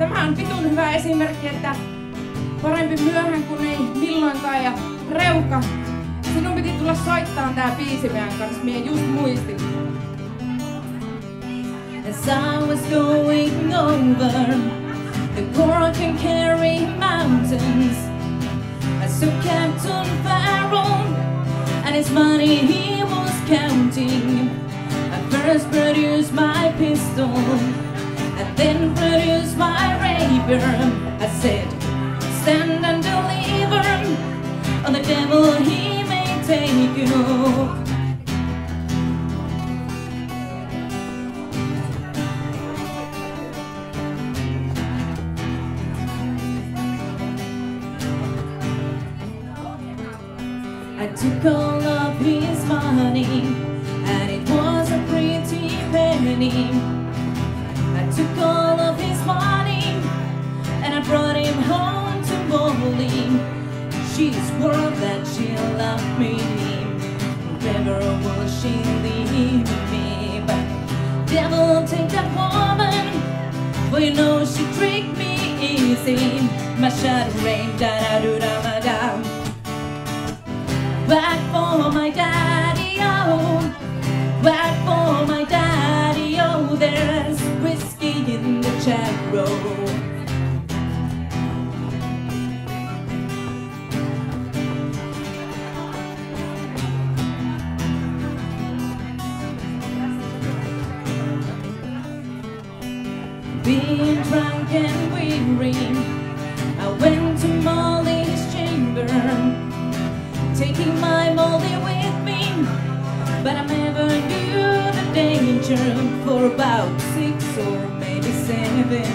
Tämä on vitun hyvä esimerkki, että parempi myöhään kuin ei milloinkaan. Ja Reuka, sinun piti tulla soittaa tää biisi meidän kanssa, mie just muistin. As I was going over the world can carry mountains. I saw Captain Pharaoh and his money he was counting. I first produced my pistol then produced my rapier. I said, stand and deliver, or the devil he may take you. I took all of his money, and it was a pretty penny. She swore that she loved me, never will she leave me. But devil take that woman, for you know she tricked me easy. My shadow rain, da da do da Being drunk and weary, I went to Molly's chamber taking my molly with me. But I never knew the danger for about six or maybe seven.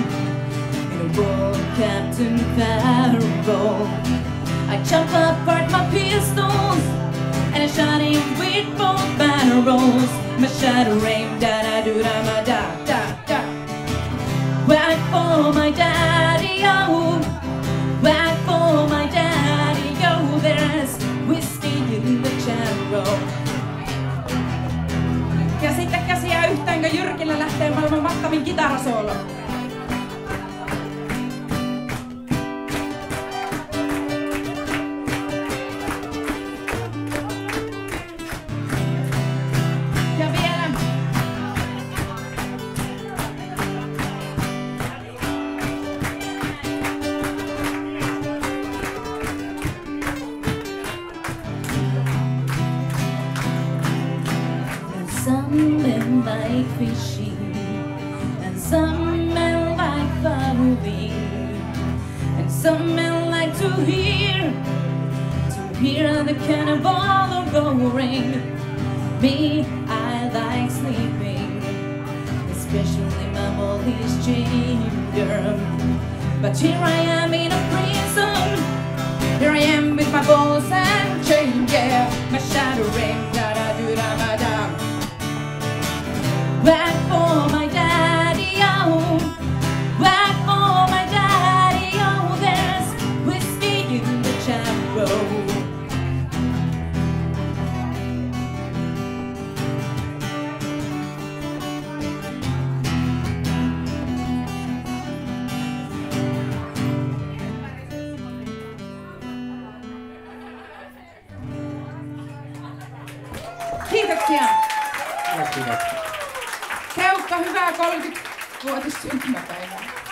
In a world, Captain Farrell. I chopped apart my pistols and I shot him with both barrels. My shadow aimed da da do da ma da. For my daddy, oh. For my daddy. There's whiskey in the channel. Ja sitten käsiä yhteen, kun Jyrkillä lähtee maailman mahtavin kitarasoolo. Like and some men like farming, and some men like to hear, to hear the cannonball roaring. Me, I like sleeping, especially my Molly's chamber. But here I am in a Kiitoksia. Kiitoksia. Seukka, hyvää 30-vuotissyntymäpäivää.